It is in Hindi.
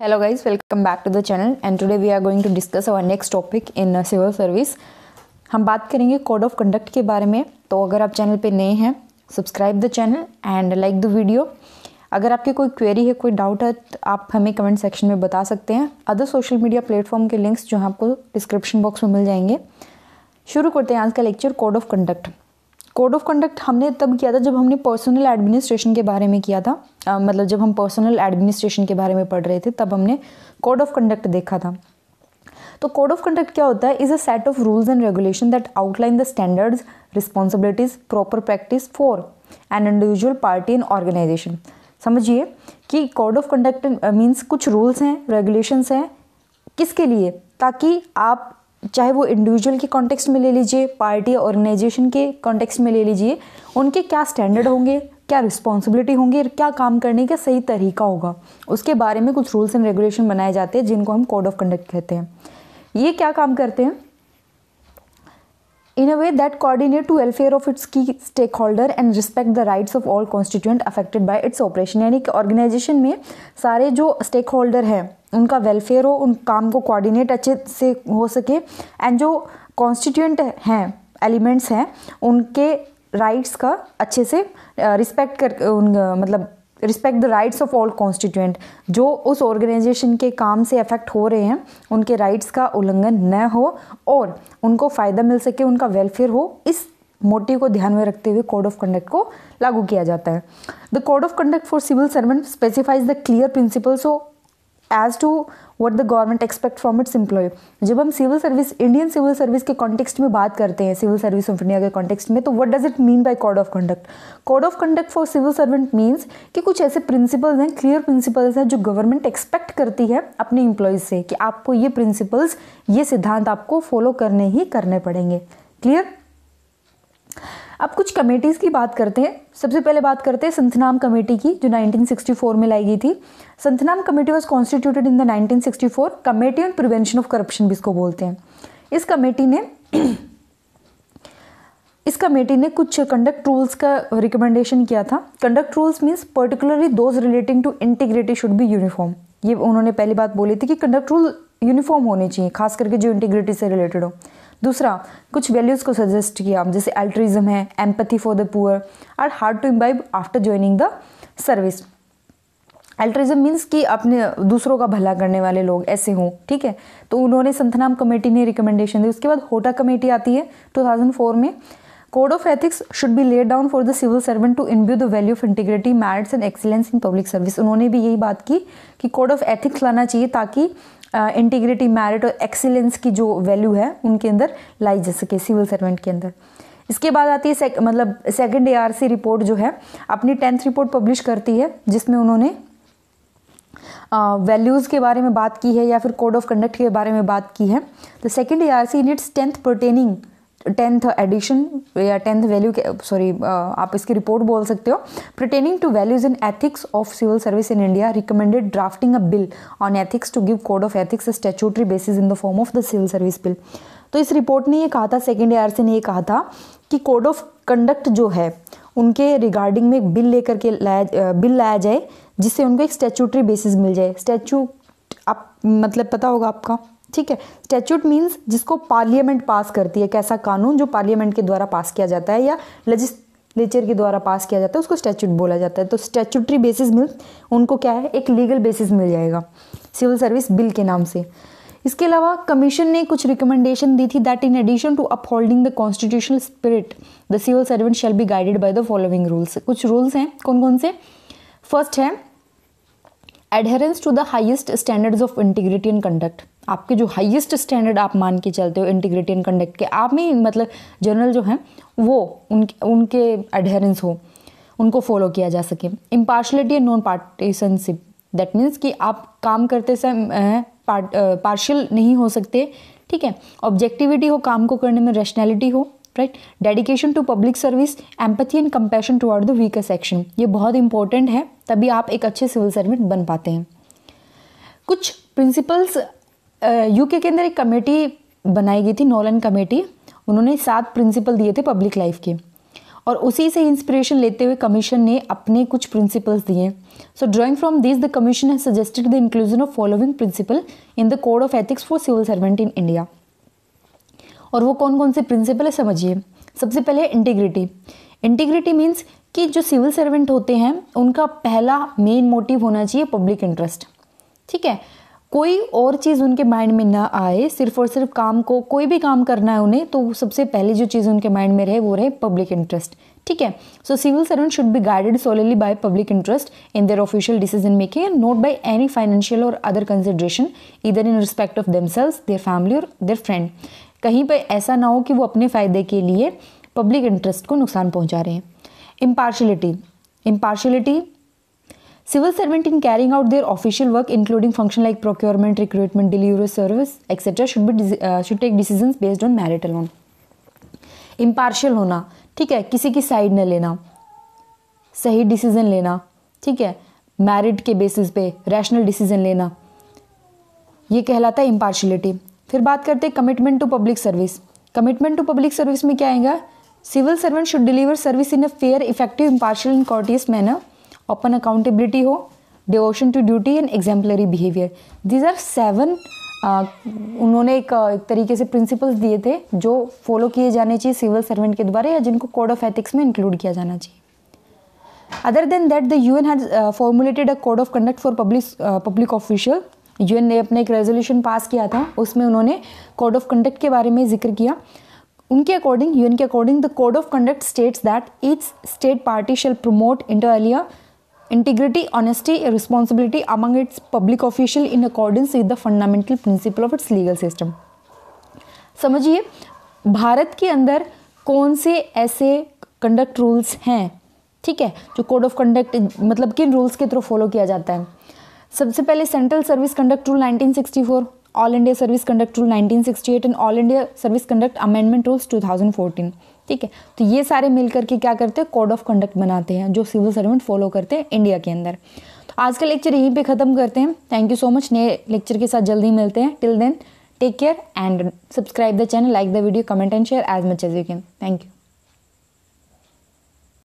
Hello guys, welcome back to the channel and today we are going to discuss our next topic in uh, civil service. हम बात करेंगे कोड ऑफ़ कंडक्ट के बारे में तो अगर आप चैनल पे नए हैं subscribe the channel and like the video अगर आपकी कोई क्वेरी है कोई डाउट है तो आप हमें कमेंट सेक्शन में बता सकते हैं। अदर सोशल मीडिया प्लेटफॉर्म के लिंक्स जो आपको डिस्क्रिप्शन बॉक्स में मिल जाएँगे। शुरू करते हैं आज का lecture code of conduct code of conduct हमने तब किया था जब हमने पर्सनल एडमिनिस्ट्रेशन के बारे में किया था। आ, मतलब जब हम पर्सनल एडमिनिस्ट्रेशन के बारे में पढ़ रहे थे तब हमने कोड ऑफ़ कंडक्ट देखा था। तो कोड ऑफ़ कंडक्ट क्या होता है? Is a set of rules and regulation that outline the standards responsibilities proper practice for an individual party and organization समझिए कि कोड ऑफ़ कंडक्ट मीन्स कुछ रूल्स हैं रेगुलेशंस हैं किसके लिए? ताकि आप चाहे वो इंडिविजुअल के कॉन्टेक्स्ट में ले लीजिए पार्टी ऑर्गेनाइजेशन के कॉन्टेक्स्ट में ले लीजिए, उनके क्या स्टैंडर्ड होंगे, क्या रिस्पॉन्सिबिलिटी होंगी और क्या काम करने का सही तरीका होगा? उसके बारे में कुछ रूल्स एंड रेगुलेशन बनाए जाते हैं, जिनको हम कोड ऑफ़ कंडक्ट कहते हैं। ये क्या काम करते हैं? In a way that coordinate to welfare of its key stakeholder and respect the rights of all constituent affected by its operation यानी कि ऑर्गेनाइजेशन में सारे जो स्टेक होल्डर हैं उनका वेलफेयर हो उन काम को कोऑर्डिनेट अच्छे से हो सके एंड जो कॉन्स्टिट्यूंट हैं एलिमेंट्स हैं उनके राइट्स का अच्छे से रिस्पेक्ट कर उन मतलब respect the rights of all constituent जो उस ऑर्गेनाइजेशन के काम से अफेक्ट हो रहे हैं, उनके राइट्स का उल्लंघन न हो और उनको फ़ायदा मिल सके, उनका वेलफेयर हो, इस मोटिव को ध्यान में रखते हुए कोड ऑफ़ कंडक्ट को लागू किया जाता है। The code of conduct for civil servant specifies the clear principles of as to what the government expect from its employ जब हम civil service Indian civil service के कॉन्टेक्स्ट में बात करते हैं सिविल सर्विस ऑफ़ इंडिया के कॉन्टेक्स्ट में तो what does it mean by code of conduct code of conduct for civil servant means कि कुछ ऐसे प्रिंसिपल्स हैं क्लियर प्रिंसिपल्स हैं, जो गवर्नमेंट एक्सपेक्ट करती है अपने एम्प्लॉयज़ से कि आपको ये प्रिंसिपल्स ये सिद्धांत आपको फॉलो करने ही करने पड़ेंगे. क्लियर अब कुछ कमेटीज़ की बात करते हैं। सबसे पहले बात करते हैं संतनाम कमेटी की, जो 1964 में लाई गई थी। Santhanam committee was constituted in the 1964 committee on prevention of corruption भी इसको बोलते हैं। इस कमेटी ने, इस कमेटी ने कुछ कंडक्ट रूल्स का रिकमेंडेशन किया था। Conduct rules means particularly those relating to integrity should be uniform ये उन्होंने पहली बात बोली थी कि कंडक्ट रूल यूनिफॉर्म होने चाहिए, खास करके जो इंटीग्रिटी से रिलेटेड हो। दूसरा, कुछ वैल्यूज़ को सजेस्ट किया, जैसे अल्ट्रिज्म है empathy for the poor are hard to imbibe after joining the service altruism means कि अपने दूसरों का भला करने वाले लोग ऐसे हों, ठीक है? तो उन्होंने संतनाम कमेटी ने रिकमेंडेशन दी उसके बाद होटा कमेटी आती है 2004 में। Code of ethics should be laid down for the civil servant to imbue the value of integrity merits and excellence in public service उन्होंने भी यही बात की कि कोड ऑफ़ एथिक्स लाना चाहिए ताकि इंटीग्रिटी मैरिट और एक्सीलेंस की जो वैल्यू है उनके अंदर लाई जा सके सिविल सर्वेंट के अंदर। इसके बाद आती है सेक, मतलब सेकंड एआरसी रिपोर्ट जो है अपनी टेंथ रिपोर्ट पब्लिश करती है जिसमें उन्होंने वैल्यूज़ के बारे में बात की है या फिर कोड ऑफ़ कंडक्ट के बारे में बात की है। तो second A R C in its tenth pertaining tenth edition या टेंथ वैल्यू सॉरी आप इसकी रिपोर्ट बोल सकते हो. Pertaining to values in ethics of civil service in India recommended drafting a bill on ethics to give code of ethics statutory basis in the form of the civil service bill तो इस रिपोर्ट ने ये कहा था सेकेंड ईयर से ने ये कहा था कि कोड ऑफ़ कंडक्ट जो है, उनके रिगार्डिंग में एक बिल लेकर के लाया बिल लाया जाए, जिससे उनको एक स्टेचुटरी बेसिस मिल जाए. स्टैचू आप मतलब पता होगा आपका? ठीक है स्टैच्यूट मीन्स जिसको पार्लियामेंट पास करती है कैसा कानून जो पार्लियामेंट के द्वारा पास किया जाता है या लेजिस्लेचर के द्वारा पास किया जाता है, उसको स्टैचूट बोला जाता है। तो स्टैचूटरी बेसिस मीन्स उनको क्या है? एक लीगल बेसिस मिल जाएगा सिविल सर्विस बिल के नाम से। इसके अलावा कमीशन ने कुछ रिकमेंडेशन दी थी that in addition to upholding the constitutional spirit the civil servant shall be guided by the following rules कुछ रूल्स हैं कौन कौन से? फ़र्स्ट है adherence to the highest standards of integrity and conduct आपके जो हाईएस्ट स्टैंडर्ड आप मान के चलते हो इंटीग्रिटी एंड कंडक्ट के, आप में मतलब जर्नल जो हैं, वो उनके उनके एडहेरेंस हो, उनको फॉलो किया जा सके। Impartiality and non partisanship that means कि आप काम करते समय पार्शियल नहीं हो सकते, ठीक है? ऑब्जेक्टिविटी हो, काम को करने में रैशनैलिटी हो right dedication to public service empathy and compassion toward the weaker section ये बहुत इंपॉर्टेंट है, तभी आप एक अच्छे सिविल सर्वेंट बन पाते हैं। कुछ प्रिंसिपल्स यूके के अंदर एक कमेटी बनाई गई थी नॉलन कमेटी उन्होंने सात प्रिंसिपल दिए थे पब्लिक लाइफ के। और उसी से इंस्पिरेशन लेते हुए कमीशन ने अपने कुछ प्रिंसिपल्स दिए। So drawing from this the commission has suggested the inclusion of following principle in the code of ethics for civil servant in India और वो कौन कौन से प्रिंसिपल है समझिए। सबसे पहले इंटीग्रिटी इंटीग्रिटी मीन्स कि जो सिविल सर्वेंट होते हैं, उनका पहला मेन मोटिव होना चाहिए पब्लिक इंटरेस्ट ठीक है? कोई और चीज़ उनके माइंड में ना आए, सिर्फ़ और सिर्फ़ काम को, कोई भी काम करना है उन्हें तो सबसे पहले जो चीज़ उनके माइंड में रहे, वो रहे पब्लिक इंटरेस्ट ठीक है? So civil servant should be guided solely by public interest in their official decision making and not by any financial or other consideration either in respect of themselves their family or their friend कहीं पर ऐसा ना हो कि वो अपने फ़ायदे के लिए पब्लिक इंटरेस्ट को नुकसान पहुँचा रहे हैं। Impartiality impartiality civil servant in carrying out their official work including function like procurement recruitment delivery service etcetera should be should take decision based on merit alone impartial होना, ठीक है? किसी की साइड न लेना। सही डिसीज़न लेना, ठीक है? मैरिट के बेसिस पे रैशनल डिसीज़न लेना। ये कहलाता है इम्पार्शलिटी फिर बात करते हैं commitment to public service commitment to public service में क्या आएगा? Civil servant should deliver service in a fair effective impartial and courteous manner open accountability हो devotion to duty and exemplary behaviour these are seven उन्होंने एक, एक तरीके से प्रिंसिपल्स दिए थे जो फॉलो किए जाने चाहिए सिविल सर्वेंट के द्वारा या जिनको कोड ऑफ़ एथिक्स में इंक्लूड किया जाना चाहिए। Other than that the U N has formulated a code of conduct for public public official UN ने अपने एक रेजोल्यूशन पास किया था उसमें उन्होंने कोड ऑफ़ कंडक्ट के बारे में ज़िक्र किया। उनके अकॉर्डिंग यूएन के according the code of conduct states that each state party shall promote inter alia integrity, honesty, responsibility among its public official in accordance with the fundamental principle of its legal system. समझिए भारत के अंदर कौन से ऐसे कंडक्ट रूल्स हैं? ठीक है जो कोड ऑफ़ कंडक्ट मतलब किन रूल्स के थ्रू फॉलो किया जाता है? सबसे पहले central service conduct rule 1964 all India service conduct rule 1968 and all India service conduct amendment rules 2014 ठीक है? तो ये सारे मिल करके क्या करते हैं? कोड ऑफ़ कंडक्ट बनाते हैं, जो सिविल सर्वेंट फॉलो करते हैं इंडिया के अंदर। तो आज का लेक्चर यहीं पे ख़त्म करते हैं। थैंक यू सो मच नए लेक्चर के साथ जल्दी मिलते हैं। Till then take care and subscribe the channel like the video comment and share as much as you can thank you